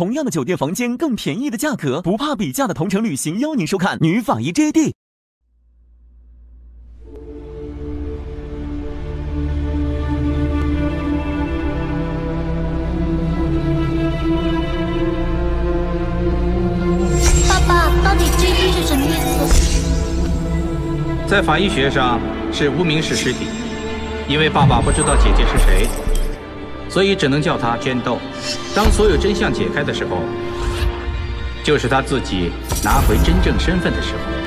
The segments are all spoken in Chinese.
同样的酒店房间，更便宜的价格，不怕比价的同城旅行邀您收看女法医 JD。爸爸，到底 JD 是什么意思？在法医学上是无名氏尸体，因为爸爸不知道姐姐是谁，所以只能叫他娟豆。当所有真相解开的时候，就是他自己拿回真正身份的时候。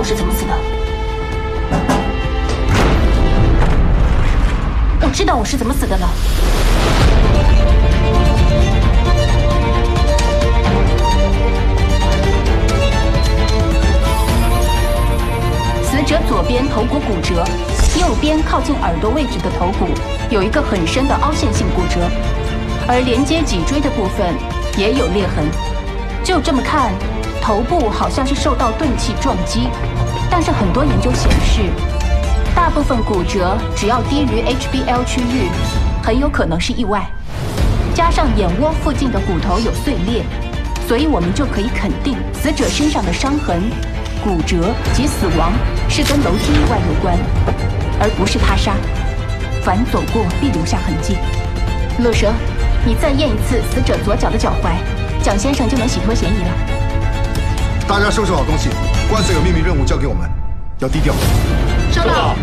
我是怎么死的。我知道我是怎么死的了。死者左边头骨骨折，右边靠近耳朵位置的头骨有一个很深的凹陷性骨折，而连接脊椎的部分也有裂痕。就这么看，头部好像是受到钝器撞击，但是很多研究显示，大部分骨折只要低于 HBL 区域，很有可能是意外。加上眼窝附近的骨头有碎裂，所以我们就可以肯定，死者身上的伤痕、骨折及死亡是跟楼梯意外有关，而不是他杀。凡走过必留下痕迹。乐蛇，你再验一次死者左脚的脚踝，蒋先生就能洗脱嫌疑了。大家收拾好东西，官司有秘密任务交给我们，要低调。收到。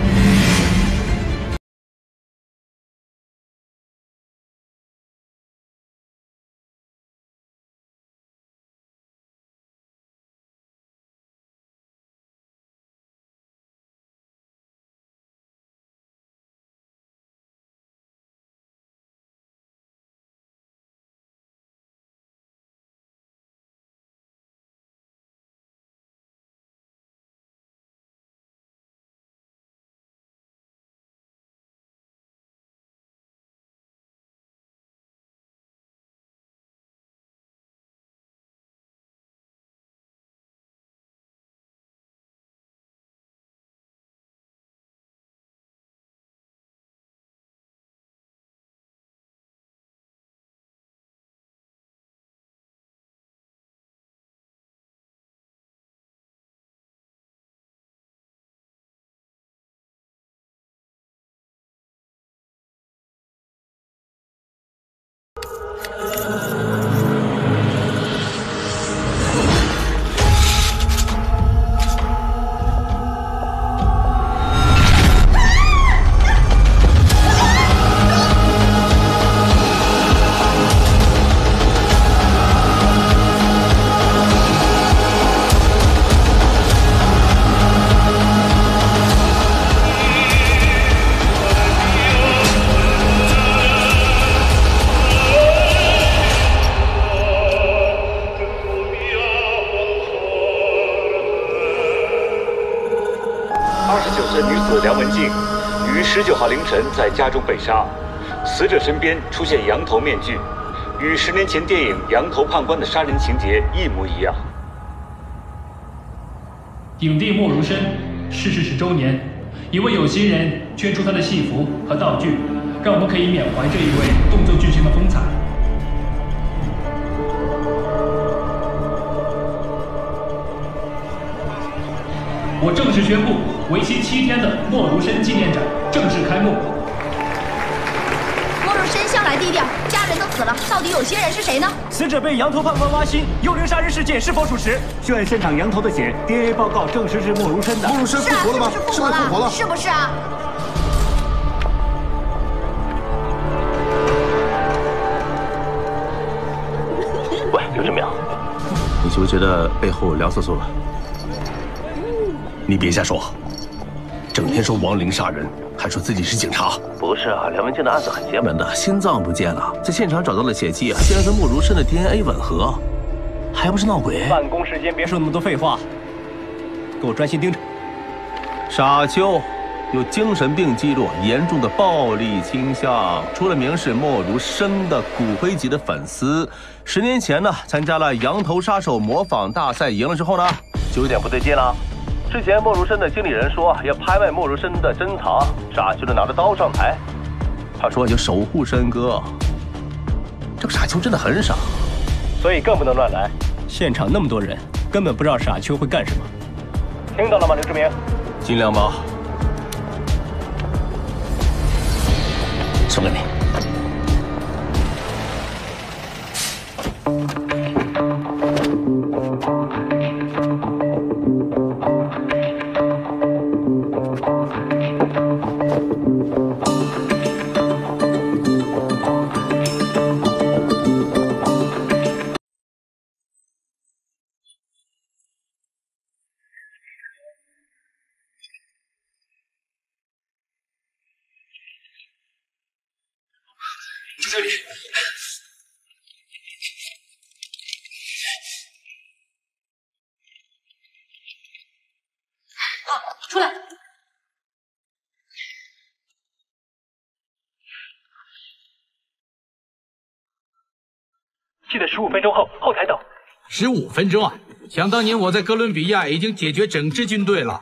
晨在家中被杀，死者身边出现羊头面具，与十年前电影《羊头判官》的杀人情节一模一样。影帝莫如深逝世十周年，一位有心人捐出他的戏服和道具，让我们可以缅怀这一位动作巨星的风采。我正式宣布，为期七天的莫如深纪念展正式开幕。莫如深向来低调，家人都死了，到底有些人是谁呢？死者被羊头判官挖心，幽灵杀人事件是否属实？血案现场羊头的血，DNA 报告证实是莫如深的。莫如深是啊，复活了吗？是不是是不是复活了？是不是啊？喂，刘志明，你觉不觉得背后凉飕飕的？你别瞎说，整天说亡灵杀人，还说自己是警察。不是啊，梁文静的案子很邪门的，心脏不见了，在现场找到了血迹，竟然跟莫如深的 DNA 吻合。还不是闹鬼？办公时间别说那么多废话，给我专心盯着。傻秋，有精神病记录，严重的暴力倾向，出了名是莫如深的骨灰级的粉丝。十年前呢，参加了羊头杀手模仿大赛，赢了之后呢，就有点不对劲了。之前莫如深的经理人说要拍卖莫如深的珍藏，傻秋就拿着刀上台，他说要守护深哥。这个傻秋真的很傻，所以更不能乱来。现场那么多人，根本不知道傻秋会干什么。听到了吗，刘志明？尽量吧。送给你。记得十五分钟后后台等。十五分钟啊！想当年我在哥伦比亚已经解决整支军队了。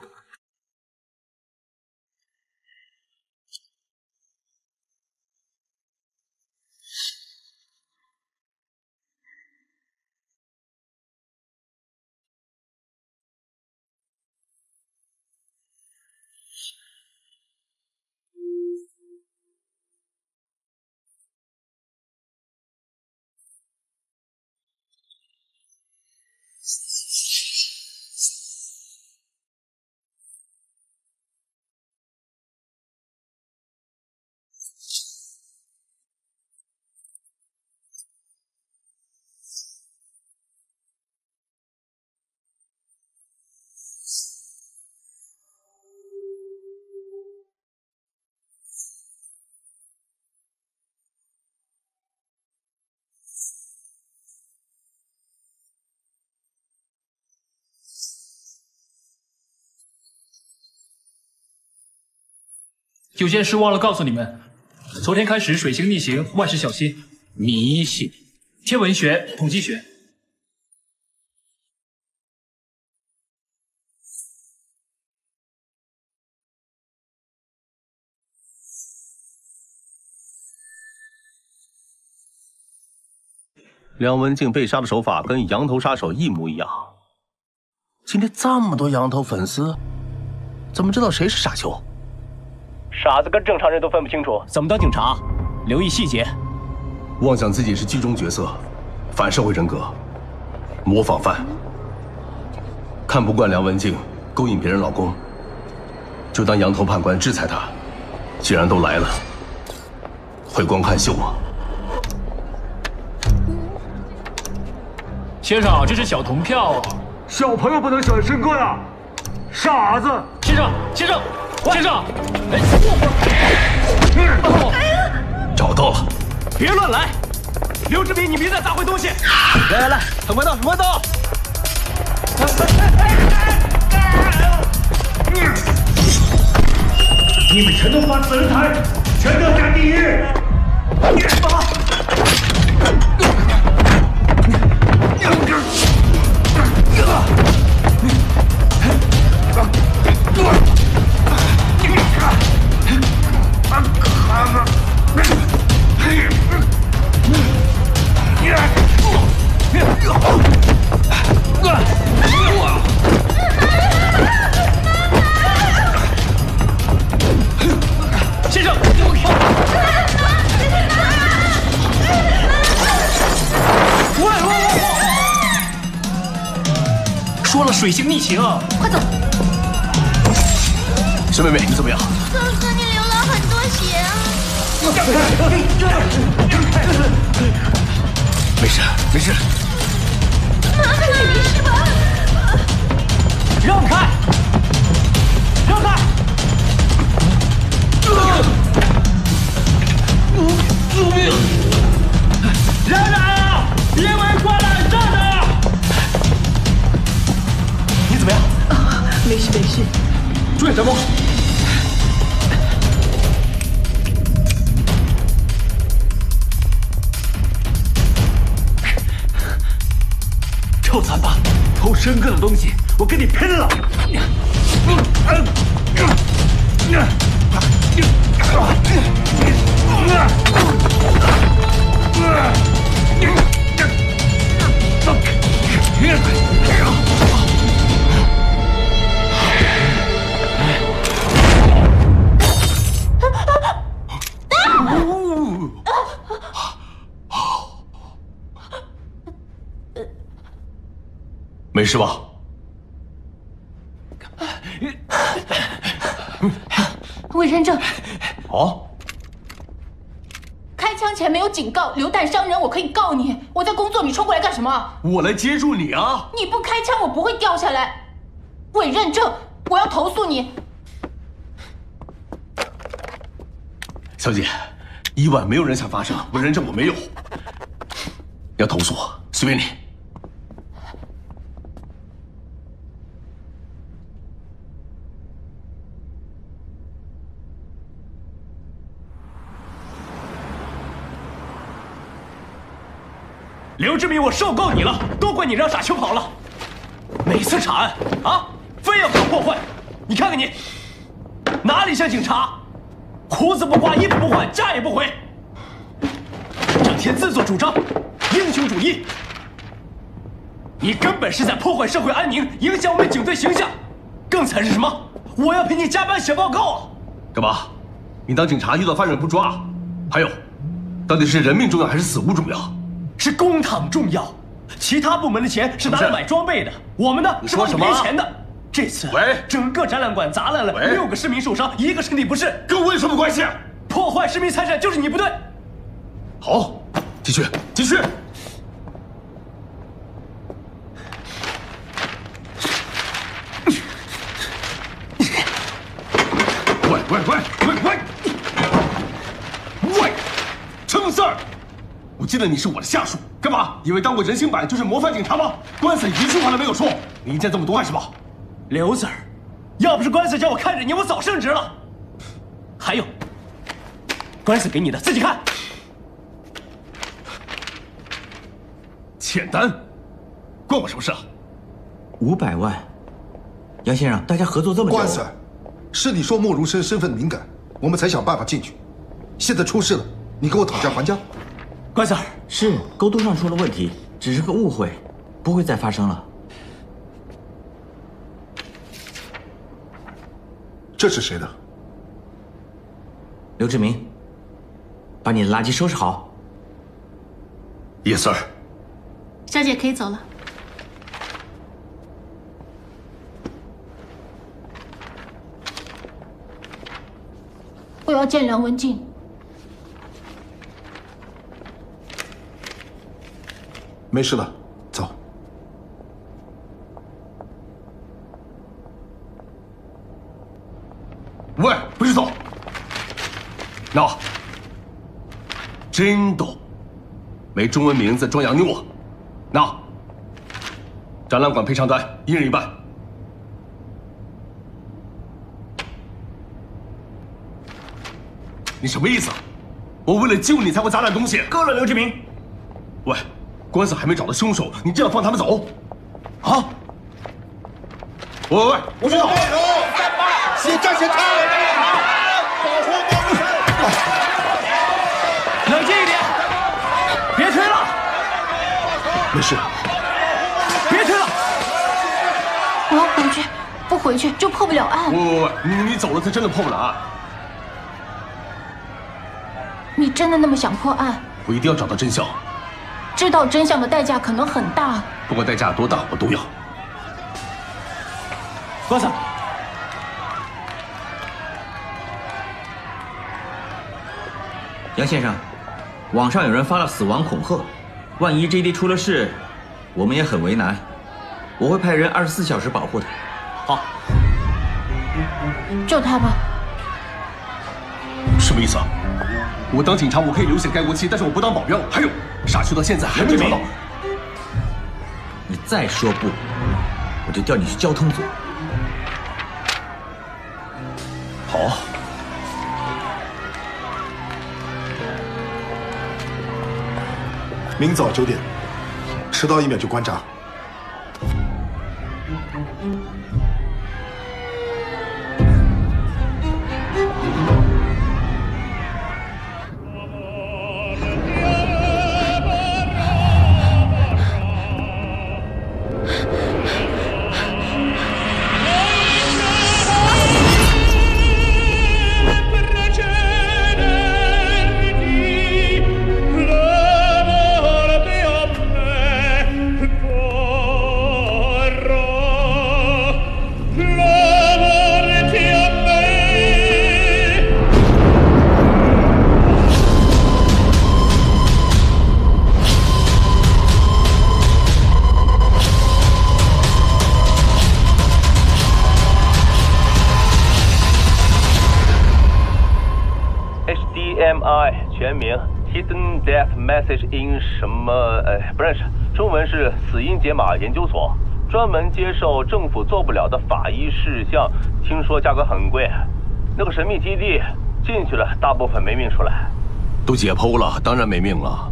有件事忘了告诉你们，昨天开始水星逆行，万事小心。迷信，天文学、统计学。梁文静被杀的手法跟羊头杀手一模一样。今天这么多羊头粉丝，怎么知道谁是傻球？傻子跟正常人都分不清楚，怎么当警察？留意细节。妄想自己是剧中角色，反社会人格，模仿犯。看不惯梁文静勾引别人老公，就当羊头判官制裁他。既然都来了，会光看秀吗？先生，这是小童票啊！小朋友不能选申哥呀，傻子！先生，先生，先生！哎，找到了！别乱来！刘志明，你别再砸坏东西！来来来，判官到，判官到！你们全都发死人财，全都下地狱！先说了水星逆行，快走！沈妹妹，你怎么样？让开！没事，没事。妈，你没事吧？让开！让开！啊！救命！人呢？别围过来，站着。你怎么样？啊没事，没事。注意，小莫。臭残吧，偷申哥的东西，我跟你拼了！没事吧？伪认证，哦，开枪前没有警告，流弹伤人，我可以告你。我在工作，你冲过来干什么？我来接住你啊！你不开枪，我不会掉下来。伪认证，我要投诉你。小姐，意外没有人想发生，伪认证我没有。要投诉，随便你。刘志明，我受够你了，都怪你让傻秋跑了。每次查案啊，非要搞破坏。你看看你，哪里像警察？胡子不刮，衣服不换，家也不回，整天自作主张，英雄主义。你根本是在破坏社会安宁，影响我们警队形象。更惨是什么？我要陪你加班写报告！干嘛？你当警察遇到犯人不抓？还有，到底是人命重要还是死物重要？是公帑重要，其他部门的钱是拿来买装备的，我们呢是帮你赔钱的。这次，喂，整个展览馆砸烂了，六个市民受伤，一个身体不适，跟我有什么关系？破坏市民财产就是你不对。好，继续，继续。喂喂喂喂，称事儿！我记得你是我的下属，干嘛？以为当过人形板就是模范警察吗？官司一句话都没有说，你意见这么多干什么？刘 Sir，要不是官司叫我看着你，我早升职了。还有，官司给你的，自己看。欠单，关我什么事啊？五百万，杨先生，大家合作这么久，官司是你说莫如生身份敏感，我们才想办法进去。现在出事了，你给我讨价还价。关 Sir，是沟通上出了问题，只是个误会，不会再发生了。这是谁的？刘志明，把你的垃圾收拾好。Yes, sir。小姐可以走了。我要见梁文静。没事了，走。喂，不许走！那，真逗，没中文名字装洋妞。那，展览馆赔偿单一人一半。你什么意思？我为了救你才会砸烂东西。够了，刘志明。喂，官司还没找到凶手，你这样放他们走？啊？喂喂喂，不许走！先站先看，保护。冷静一点，别推了。没事。别推了。我要回去，不回去就破不了案。喂喂喂，你你走了，他真的破不了案。你真的那么想破案？我一定要找到真相。知道真相的代价可能很大。不管代价多大，我都要。官司。杨先生，网上有人发了死亡恐吓，万一 JD 出了事，我们也很为难。我会派人二十四小时保护他。好，救他吧。什么意思啊？我当警察，我可以流血盖国旗，但是我不当保镖。还有，傻秋到现在还没找到。你再说不，我就调你去交通组。好。明早九点，迟到一秒就关闸。名 Hidden Death Message in 什么？呃，不认识。中文是死因解码研究所，专门接受政府做不了的法医事项。听说价格很贵。那个神秘基地进去了，大部分没命出来。都解剖了，当然没命了。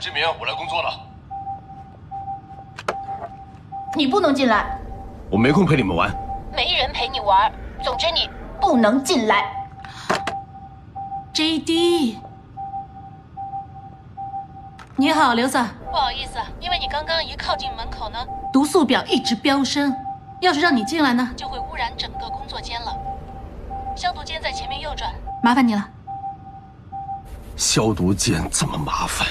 志明，我来工作了。你不能进来，我没空陪你们玩。没人陪你玩。总之你不能进来。JD，你好，刘子。不好意思，因为你刚刚一靠近门口呢，毒素表一直飙升，要是让你进来呢，就会污染整个工作间了。消毒间在前面右转，麻烦你了。消毒间这么麻烦，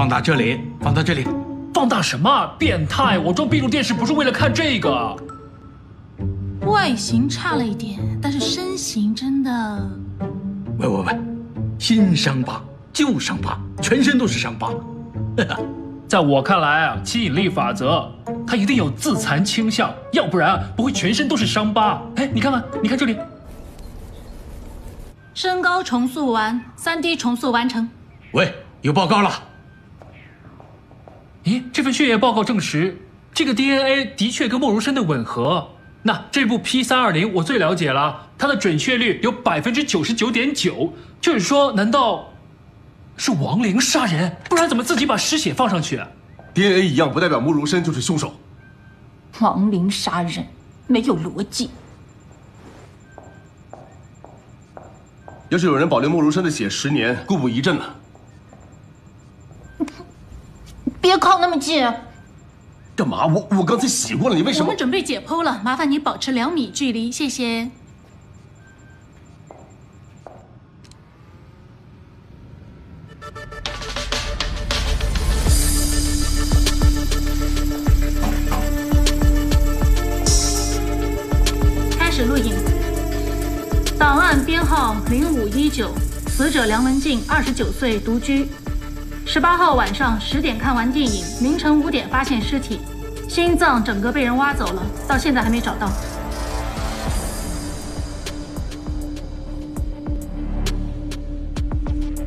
放大这里，放大这里，放大什么？变态！我装闭路电视不是为了看这个。外形差了一点，但是身形真的……喂喂喂，新伤疤、旧伤疤，全身都是伤疤。在我看来啊，吸引力法则，他一定有自残倾向，要不然不会全身都是伤疤。哎，你看看，你看这里，身高重塑完，3D 重塑完成。喂，有报告了。咦，这份血液报告证实，这个 DNA 的确跟莫如深的吻合。那这部 P 三二零我最了解了，它的准确率有百分之九十九点九，就是说，难道是亡灵杀人？不然怎么自己把尸血放上去啊？DNA 一样不代表莫如深就是凶手。亡灵杀人没有逻辑。要是有人保留莫如深的血十年，故不疑阵了。别靠那么近！干嘛？我我刚才洗过了，你为什么？我们准备解剖了，麻烦你保持两米距离，谢谢。开始录影。档案编号零五一九，死者梁文静，二十九岁，独居。十八号晚上十点看完电影，凌晨五点发现尸体，心脏整个被人挖走了，到现在还没找到。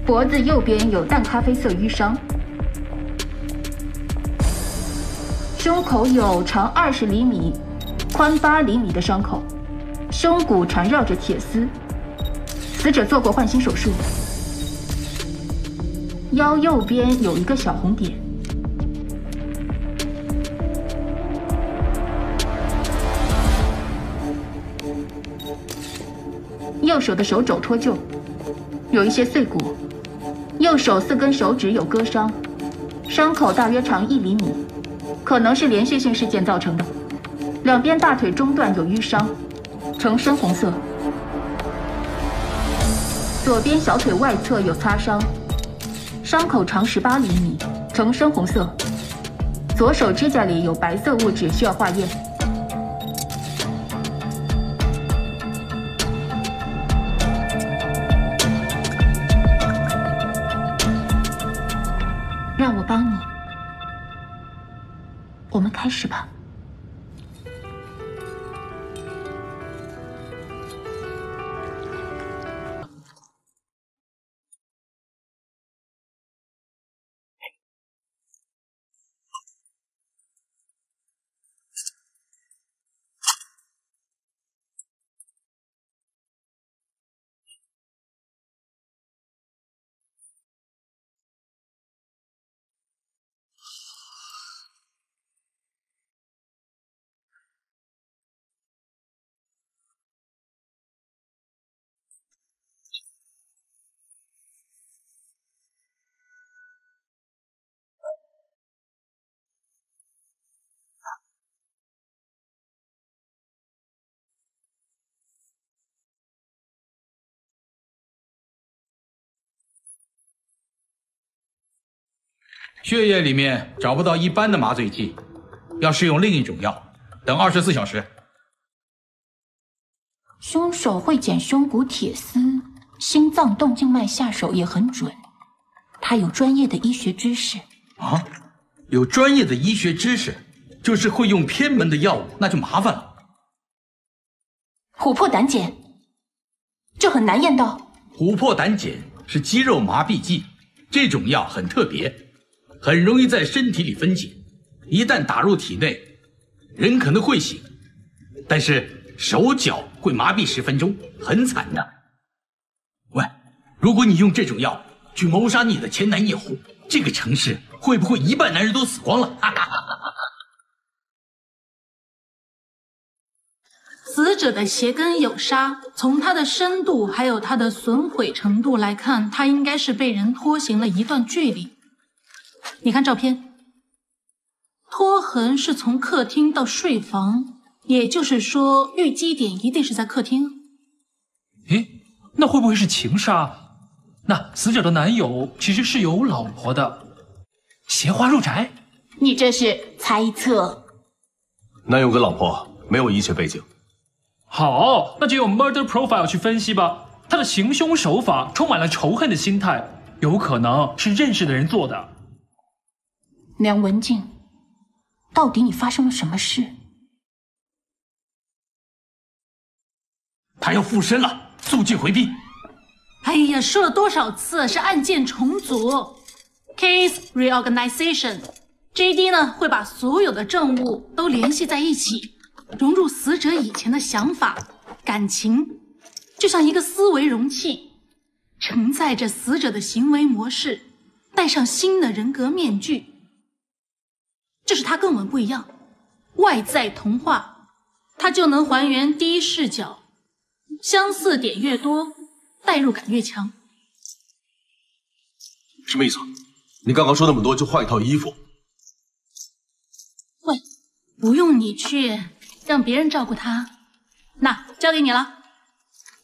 脖子右边有淡咖啡色淤伤，胸口有长二十厘米、宽八厘米的伤口，胸骨缠绕着铁丝，死者做过换心手术。腰右边有一个小红点，右手的手肘脱臼，有一些碎骨，右手四根手指有割伤，伤口大约长一厘米，可能是连续性事件造成的。两边大腿中段有淤伤，呈深红色，左边小腿外侧有擦伤。伤口长十八厘米，呈深红色。左手指甲里有白色物质，需要化验。让我帮你，我们开始吧。血液里面找不到一般的麻醉剂，要试用另一种药。等二十四小时。凶手会剪胸骨铁丝，心脏动静脉下手也很准。他有专业的医学知识啊，有专业的医学知识，就是会用偏门的药物，那就麻烦了。琥珀胆碱，这很难验到。琥珀胆碱是肌肉麻痹剂，这种药很特别。很容易在身体里分解，一旦打入体内，人可能会醒，但是手脚会麻痹十分钟，很惨的。喂，如果你用这种药去谋杀你的前男友，这个城市会不会一半男人都死光了？死者的鞋跟有沙，从它的深度还有它的损毁程度来看，它应该是被人拖行了一段距离。你看照片，拖痕是从客厅到睡房，也就是说，遇击点一定是在客厅。诶，那会不会是情杀？那死者的男友其实是有老婆的，携花入宅？你这是猜测。男友跟老婆没有医学背景。好，那就用 murder profile 去分析吧。他的行凶手法充满了仇恨的心态，有可能是认识的人做的。梁文静，到底你发生了什么事？他要附身了，速记回避。哎呀，说了多少次是案件重组，case reorganization。J.D. 呢会把所有的证物都联系在一起，融入死者以前的想法、感情，就像一个思维容器，承载着死者的行为模式，戴上新的人格面具。就是它跟我们不一样，外在同化，它就能还原第一视角，相似点越多，代入感越强。什么意思？你刚刚说那么多就换一套衣服？喂，不用你去，让别人照顾他。那交给你了，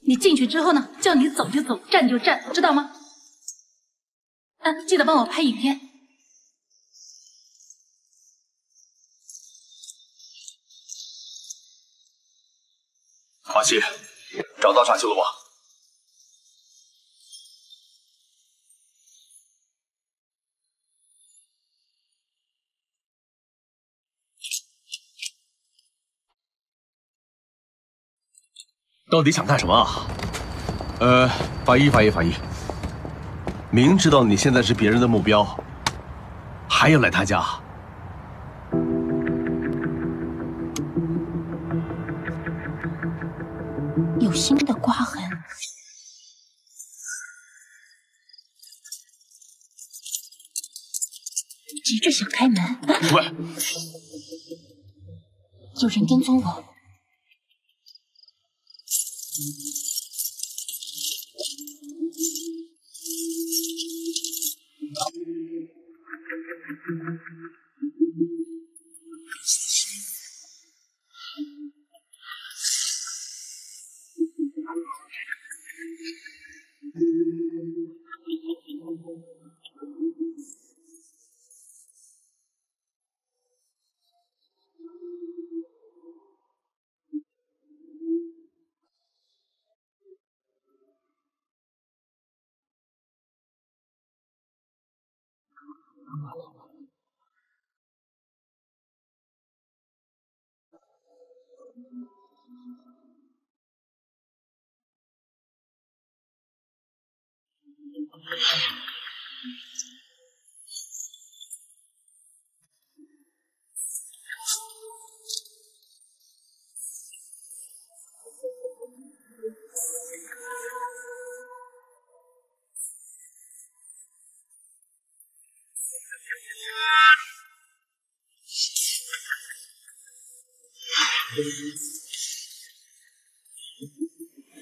你进去之后呢，叫你走就走，站就站，知道吗？嗯，记得帮我拍影片。华西，找到沙丘了吗？到底想干什么啊？呃，法医，法医，法医，明知道你现在是别人的目标，还要来他家？喂，有人跟踪我。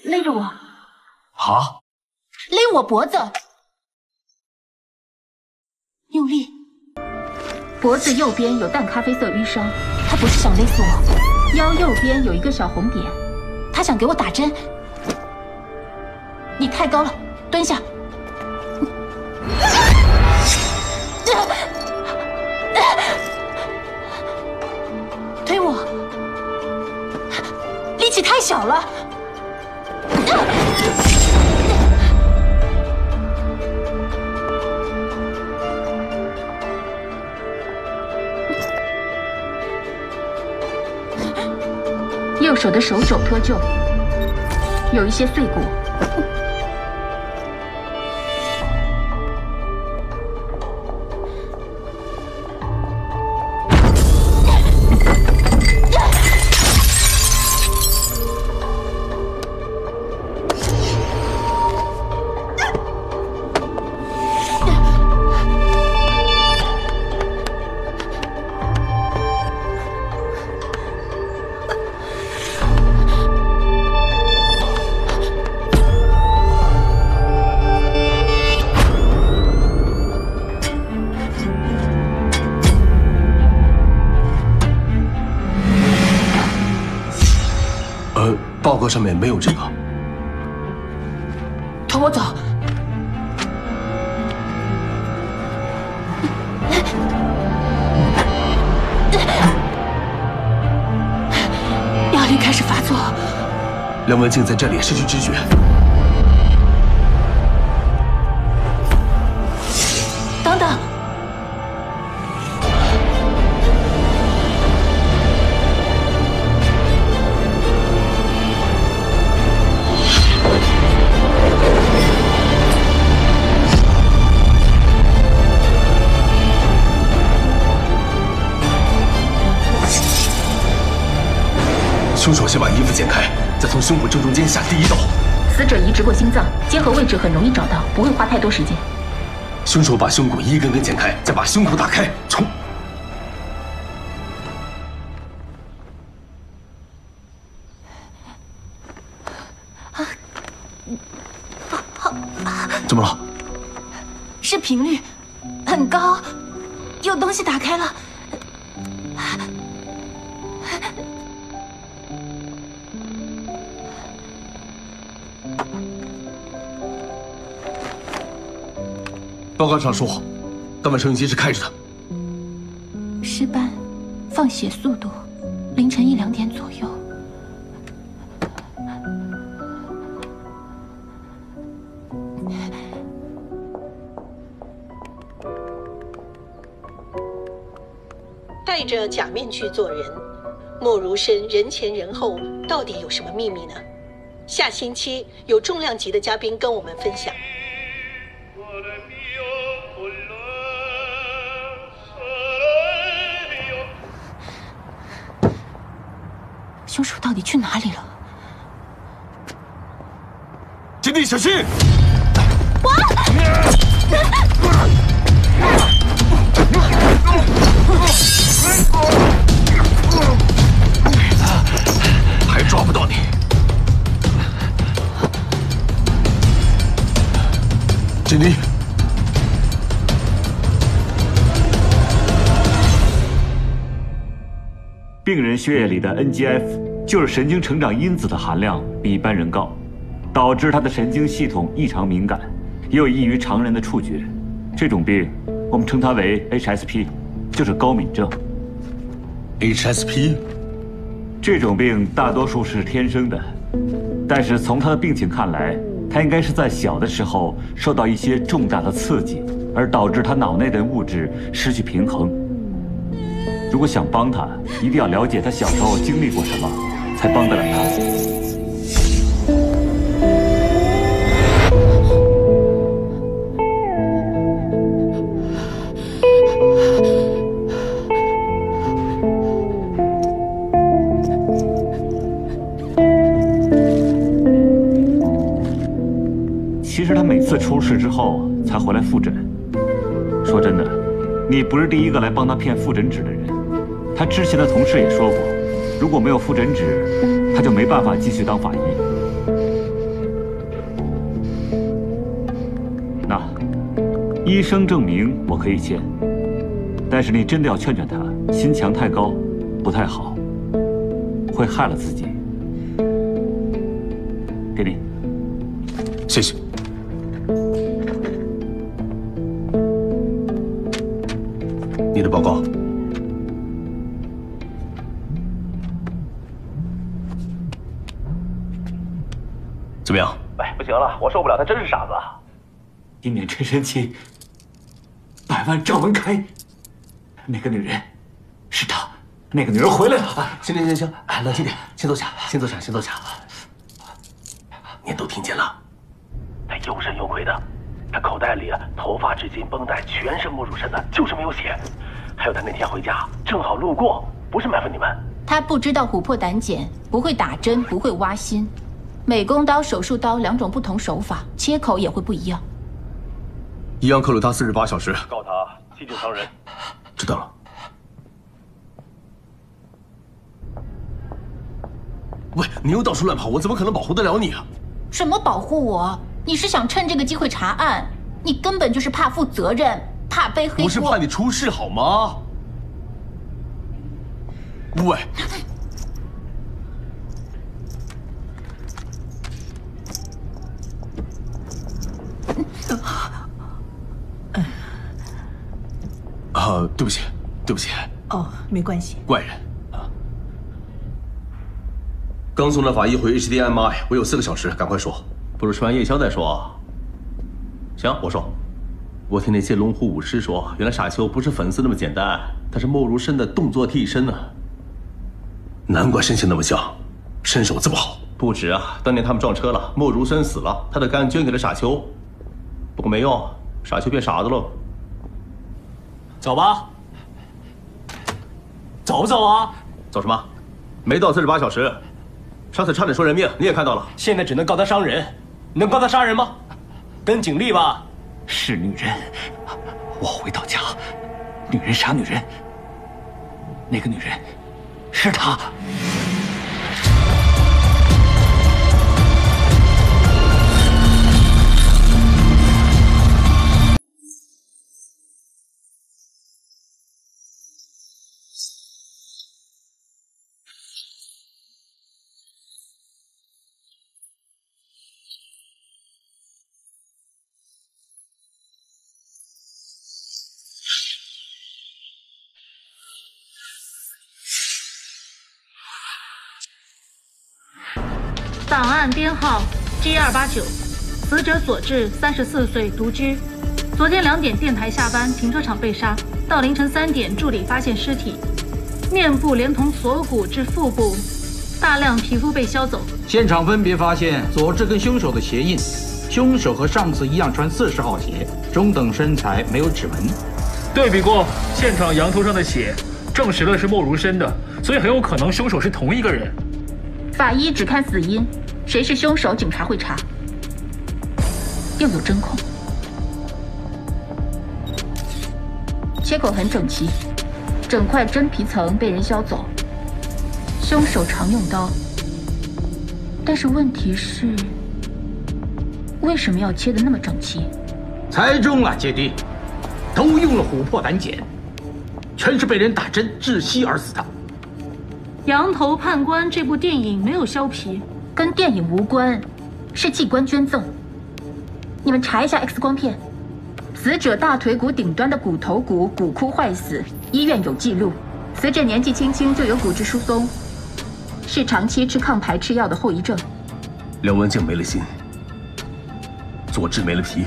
勒着我，啊！勒我脖子，脖子右边有淡咖啡色淤伤，他不是想勒死我。腰右边有一个小红点，他想给我打针。你太高了，蹲下。推我，力气太小了。手的手肘脱臼，有一些碎骨。报上面没有这个。同我走。压力开始发作。梁文静在这里失去知觉。凶手先把衣服剪开，再从胸部正中间下第一刀。死者移植过心脏，结合位置很容易找到，不会花太多时间。凶手把胸骨一根根剪开，再把胸口打开，冲！怎么了？是频率很高，有东西打开了。报告上说，当晚收音机是开着的。尸斑，放血速度，凌晨一两点左右。戴着假面具做人，莫如深人前人后到底有什么秘密呢？下星期有重量级的嘉宾跟我们分享。到底去哪里了？金弟，小心！我还抓不到你！金弟，病人血液里的 NGF 就是神经成长因子的含量比一般人高，导致他的神经系统异常敏感，也有异于常人的触觉。这种病我们称它为 HSP，就是高敏症。HSP 这种病大多数是天生的，但是从他的病情看来，他应该是在小的时候受到一些重大的刺激而导致他脑内的物质失去平衡。如果想帮他，一定要了解他小时候经历过什么，才帮得了他。其实他每次出事之后才回来复诊。说真的，你不是第一个来帮他骗复诊纸的人。他之前的同事也说过，如果没有复诊纸，他就没办法继续当法医。那医生证明我可以签，但是你真的要劝劝他，心墙太高，不太好，会害了自己。陈神奇，百万赵文开，那个女人是他，那个女人回来了。行行行行，哎，冷静点，先坐下，先坐下，先坐下。您都听见了，他又神又鬼的，他口袋里头发、纸巾、绷带全是没入身的，就是没有血。还有他那天回家正好路过，不是埋伏你们。他不知道琥珀胆碱，不会打针，不会挖心，美工刀、手术刀两种不同手法，切口也会不一样。一样扣留他四十八小时，告他欺警伤人。知道了。喂，你又到处乱跑，我怎么可能保护得了你啊？什么保护我？你是想趁这个机会查案？你根本就是怕负责任。怕背黑锅，我是怕你出事好吗？喂，啊，对不起，对不起。哦，没关系。怪人啊！刚送了法医回 HDMI，我有四个小时，赶快说。不如吃完夜宵再说。行，我说。我听那些龙虎武师说，原来傻秋不是粉丝那么简单，他是莫如深的动作替身呢。难怪身形那么像，身手这么好。不止啊，当年他们撞车了，莫如深死了，他的肝捐给了傻秋，不过没用，傻秋变傻子了。走吧，走不走啊？走什么？没到四十八小时，上次差点出人命，你也看到了。现在只能告他伤人，能告他杀人吗？跟警力吧。是女人，我回到家，女人杀女人，那个女人是她。档案编号 G 二八九，死者所致，三十四岁，独居。昨天两点电台下班，停车场被杀。到凌晨三点，助理发现尸体，面部连同锁骨至腹部，大量皮肤被削走。现场分别发现佐治跟凶手的鞋印，凶手和上次一样穿四十号鞋，中等身材，没有指纹。对比过现场羊头上的血，证实了是莫如深的，所以很有可能凶手是同一个人。法医只看死因，谁是凶手，警察会查。又有针孔，切口很整齐，整块真皮层被人削走。凶手常用刀，但是问题是，为什么要切的那么整齐？猜中了，姐弟，都用了琥珀胆碱，全是被人打针窒息而死的。《羊头判官》这部电影没有削皮，跟电影无关，是器官捐赠。你们查一下 X 光片，死者大腿骨顶端的骨头骨骨枯坏死，医院有记录。死者年纪轻轻就有骨质疏松，是长期吃抗排斥药的后遗症。梁文静没了心，佐治没了皮，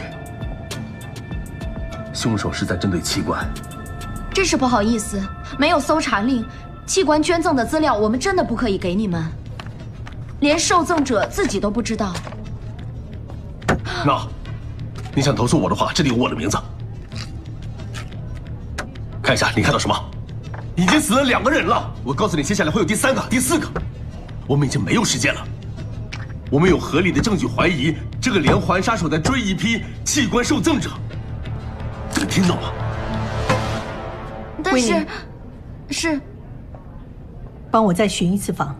凶手是在针对器官。真是不好意思，没有搜查令，器官捐赠的资料我们真的不可以给你们，连受赠者自己都不知道。那，你想投诉我的话，这里有我的名字。看一下，你看到什么？已经死了两个人了。我告诉你，接下来会有第三个、第四个。我们已经没有时间了。我们有合理的证据怀疑这个连环杀手在追一批器官受赠者。这个听懂了？但是，是，帮我再巡一次房。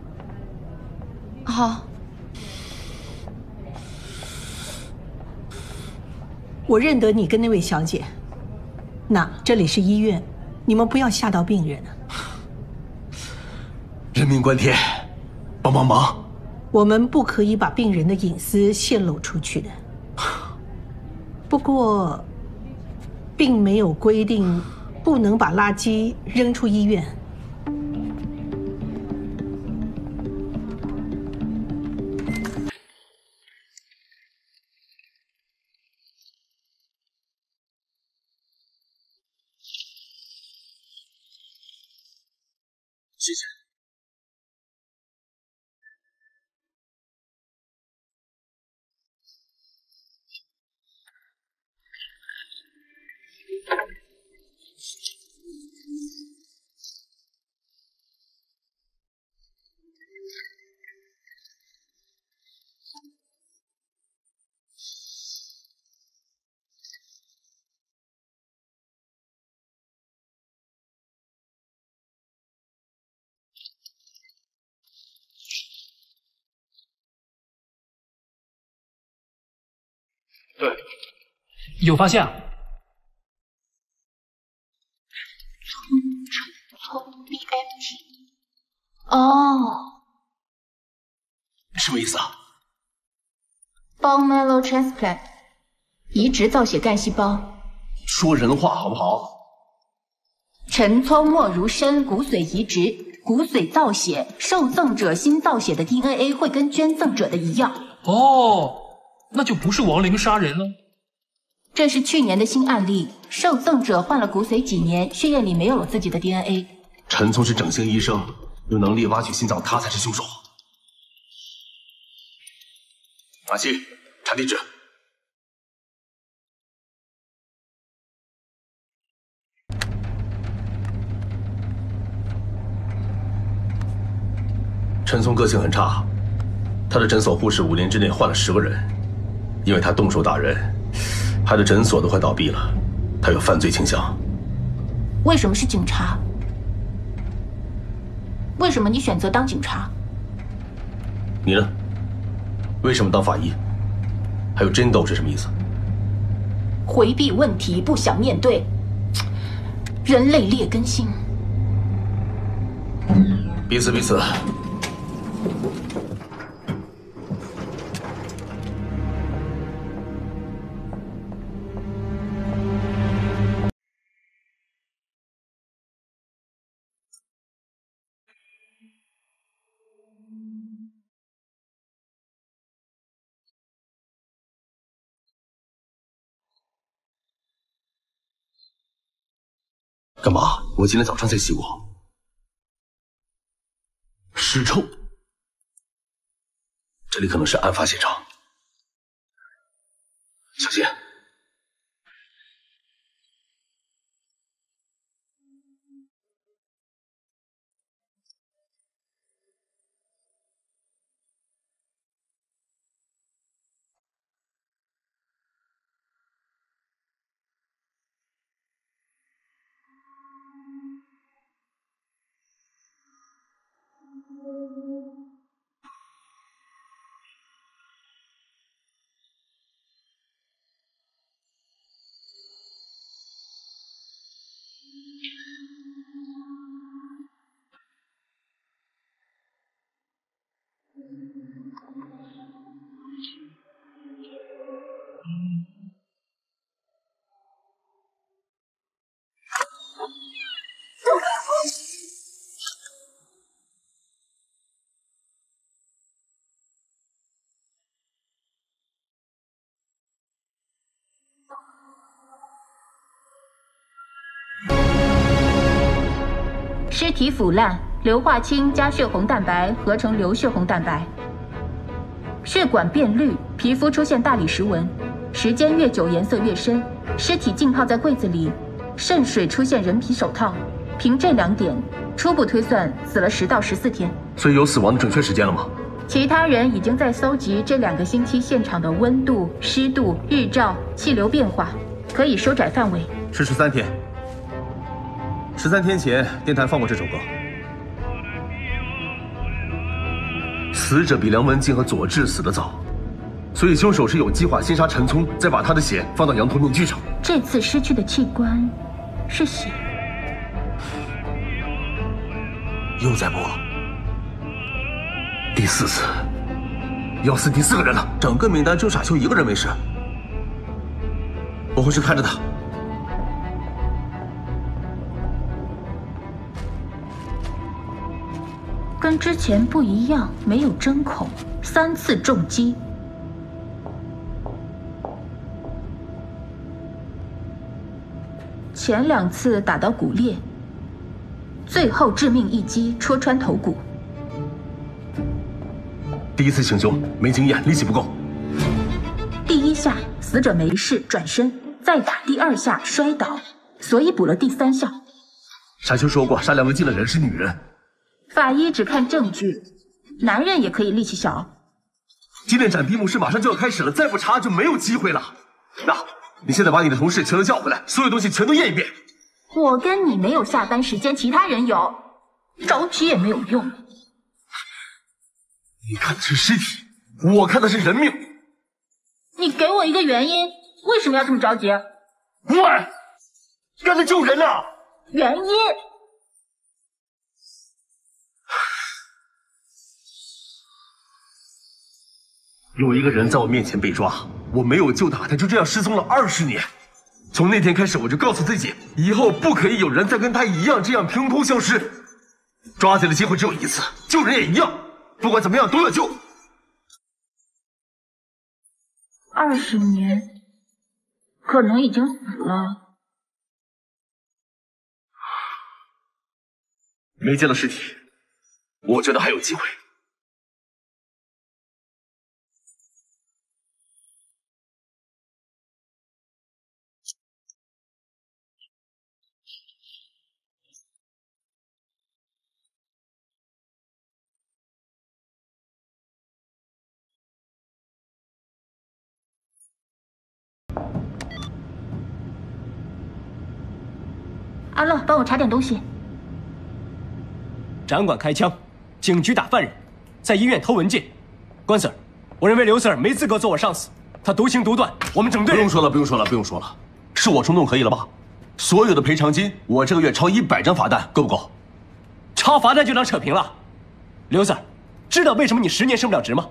好。我认得你跟那位小姐。那这里是医院，你们不要吓到病人。人命关天，帮帮忙！我们不可以把病人的隐私泄露出去的。不过，并没有规定不能把垃圾扔出医院。谢对，有发现。哦什么意思啊？bone marrow transplant，移植造血干细胞，说人话好不好？陈聪莫如深骨髓移植，骨髓造血，受赠者新造血的 DNA 会跟捐赠者的一样。哦，那就不是亡灵杀人了。这是去年的新案例，受赠者换了骨髓几年，血液里没有了自己的 DNA。陈聪是整形医生，有能力挖取心脏，他才是凶手。马西，查地址。陈聪个性很差，他的诊所护士五年之内换了十个人，因为他动手打人，害得诊所都快倒闭了。他有犯罪倾向。为什么是警察？为什么你选择当警察？你呢？为什么当法医？还有真斗是什么意思？回避问题，不想面对，人类劣根性。彼此彼此。干嘛？我今天早上才洗过，尸臭。这里可能是案发现场，小心。体腐烂，硫化氢加血红蛋白合成流血红蛋白。血管变绿，皮肤出现大理石纹，时间越久颜色越深。尸体浸泡在柜子里，渗水出现人皮手套。凭这两点，初步推算死了十到十四天。所以有死亡的准确时间了吗？其他人已经在搜集这两个星期现场的温度、湿度、日照、气流变化，可以收窄范围。是十三天。十三天前，电台放过这首歌。死者比梁文静和佐治死得早，所以凶手是有计划先杀陈聪，再把他的血放到羊头面具上。这次失去的器官是血，又在播。第四次，要死第四个人了。整个名单就傻秋一个人没事，我会去看着他。跟之前不一样，没有针孔，三次重击。前两次打到骨裂，最后致命一击戳穿头骨。第一次行凶没经验，力气不够。第一下死者没事，转身再打第二下摔倒，所以补了第三下。傻秋说过，杀梁文静的人是女人。法医只看证据，男人也可以力气小。今天展闭幕式马上就要开始了，再不查就没有机会了。那，你现在把你的同事全都叫回来，所有东西全都验一遍。我跟你没有下班时间，其他人有，着急也没有用。你看的是尸体，我看的是人命。你给我一个原因，为什么要这么着急？喂，刚才救人呢。原因。有一个人在我面前被抓，我没有救他，他就这样失踪了二十年。从那天开始，我就告诉自己，以后不可以有人再跟他一样这样凭空消失。抓贼的机会只有一次，救人也一样，不管怎么样都要救。二十年，可能已经死了。没见到尸体，我觉得还有机会。阿乐，帮我查点东西。展馆开枪，警局打犯人，在医院偷文件。关 Sir，我认为刘 Sir 没资格做我上司，他独行独断。我们整队不用说了，不用说了，不用说了，是我冲动可以了吧？所有的赔偿金，我这个月抄一百张罚单，够不够？抄罚单就当扯平了。刘 Sir，知道为什么你十年升不了职吗？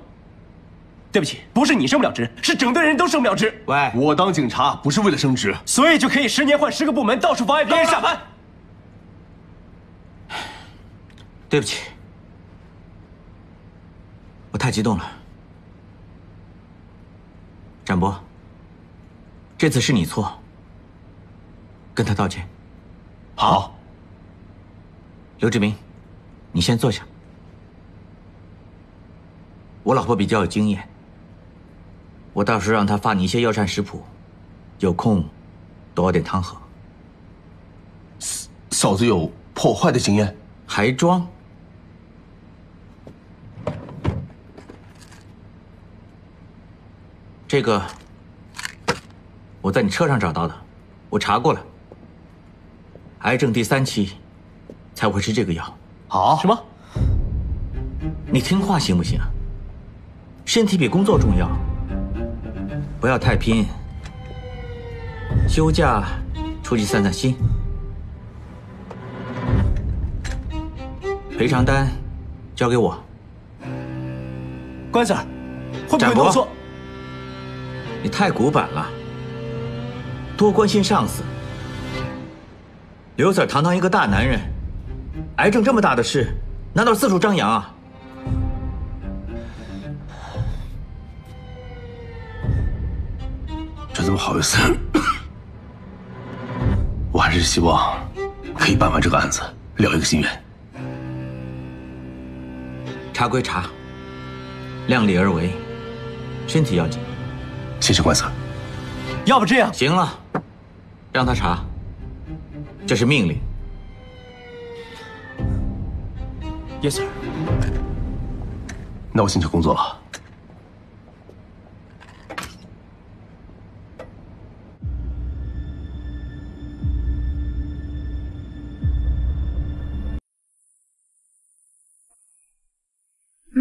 对不起，不是你升不了职，是整队人都升不了职。喂，我当警察不是为了升职，所以就可以十年换十个部门，到处妨碍别人下班。对不起，我太激动了。展博，这次是你错，跟他道歉。好。刘志明，你先坐下。我老婆比较有经验，我到时候让他发你一些药膳食谱，有空多熬点汤喝。嫂子有破坏的经验，还装？这个我在你车上找到的，我查过了。癌症第三期才会吃这个药。好，什么？你听话行不行？身体比工作重要，不要太拼。休假出去散散心。赔偿单交给我。关 Sir，会不会弄错？你太古板了，多关心上司。刘 Sir 堂堂一个大男人，癌症这么大的事，难道四处张扬啊？怎么好意思？我还是希望可以办完这个案子，了一个心愿。查归查，量力而为，身体要紧。谢谢官司。要不这样，行了，让他查。这是命令。Yes sir。那我先去工作了。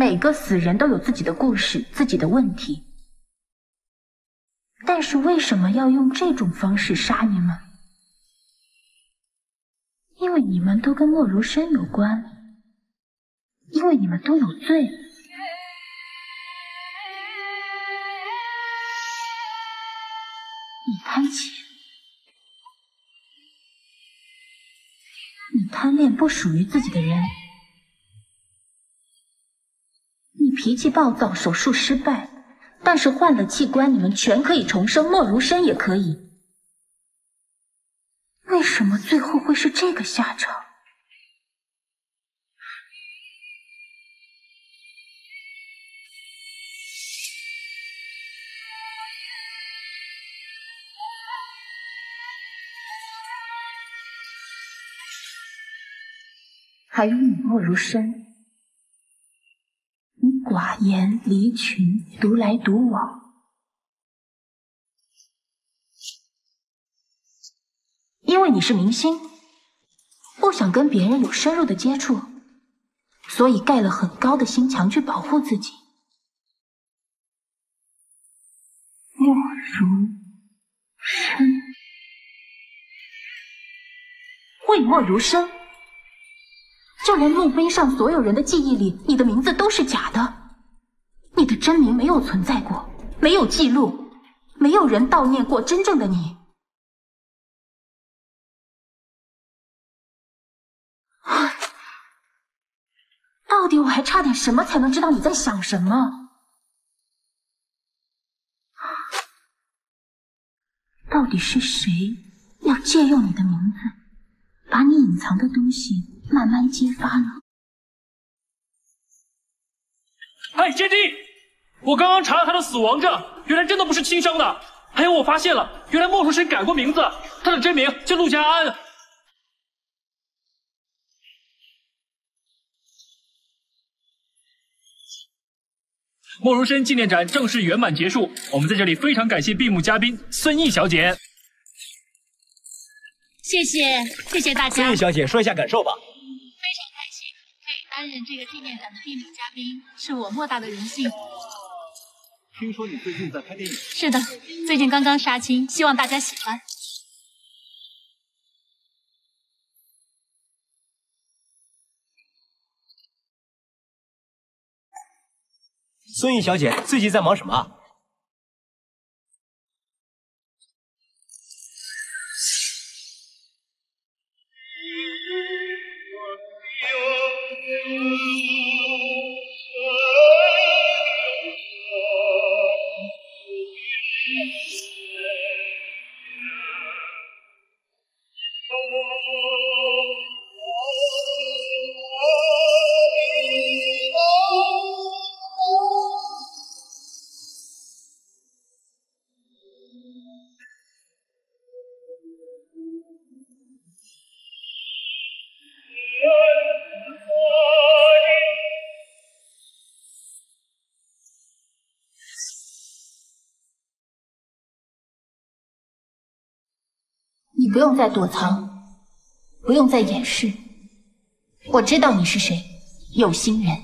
每个死人都有自己的故事，自己的问题，但是为什么要用这种方式杀你们？因为你们都跟莫如深有关，因为你们都有罪。你贪钱，你贪恋不属于自己的人。你脾气暴躁，手术失败，但是换了器官，你们全可以重生，莫如深也可以。为什么最后会是这个下场？还有你莫如深。寡言离群，独来独往，因为你是明星，不想跟别人有深入的接触，所以盖了很高的心墙去保护自己。莫如深，讳莫如深。就连墓碑上所有人的记忆里，你的名字都是假的，你的真名没有存在过，没有记录，没有人悼念过真正的你。到底我还差点什么才能知道你在想什么？到底是谁要借用你的名字，把你隐藏的东西？慢慢揭发呢。哎，杰弟，我刚刚查了他的死亡证，原来真的不是轻伤的。还有，我发现了，原来莫如深改过名字，他的真名叫陆家安。莫如深纪念展正式圆满结束，我们在这里非常感谢闭幕嘉宾孙毅小姐。谢谢，谢谢大家。孙毅小姐，说一下感受吧。担任这个纪念展的闭幕嘉宾是我莫大的荣幸。听说你最近在拍电影？是的，最近刚刚杀青，希望大家喜欢。孙毅小姐最近在忙什么？你再躲藏，不用再掩饰，我知道你是谁，有心人。